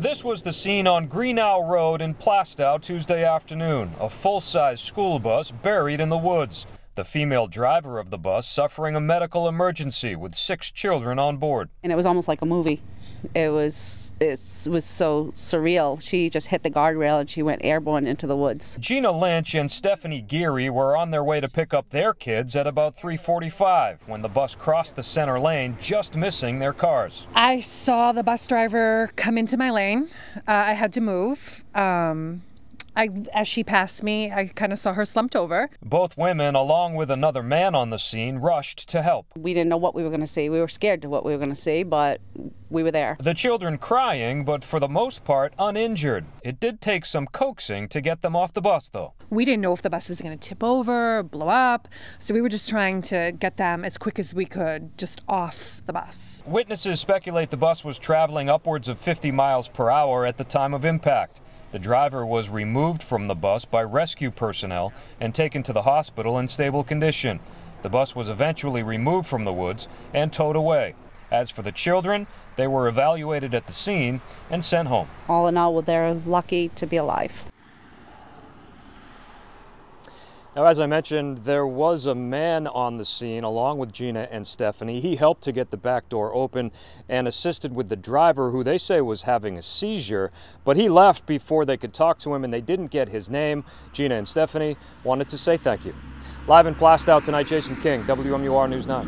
This was the scene on Greenough Road in Plaistow Tuesday afternoon. A full-size school bus buried in the woods. The female driver of the bus suffering a medical emergency with six children on board. And it was almost like a movie. It was it was so surreal. She just hit the guardrail and she went airborne into the woods. Gina Lynch and Stephanie Geary were on their way to pick up their kids at about 3:45 when the bus crossed the center lane, just missing their cars. I saw the bus driver come into my lane. Uh, I had to move. Um, I, as she passed me, I kind of saw her slumped over. Both women, along with another man on the scene, rushed to help. We didn't know what we were going to see. We were scared to what we were going to see, but we were there. The children crying, but for the most part uninjured. It did take some coaxing to get them off the bus, though. We didn't know if the bus was going to tip over, blow up, so we were just trying to get them as quick as we could just off the bus. Witnesses speculate the bus was traveling upwards of 50 miles per hour at the time of impact. The driver was removed from the bus by rescue personnel and taken to the hospital in stable condition. The bus was eventually removed from the woods and towed away. As for the children, they were evaluated at the scene and sent home. All in all, they're lucky to be alive. Now, as I mentioned, there was a man on the scene along with Gina and Stephanie. He helped to get the back door open and assisted with the driver, who they say was having a seizure, but he left before they could talk to him and they didn't get his name. Gina and Stephanie wanted to say thank you. Live in Plaistow tonight, Jason King, WMUR News 9.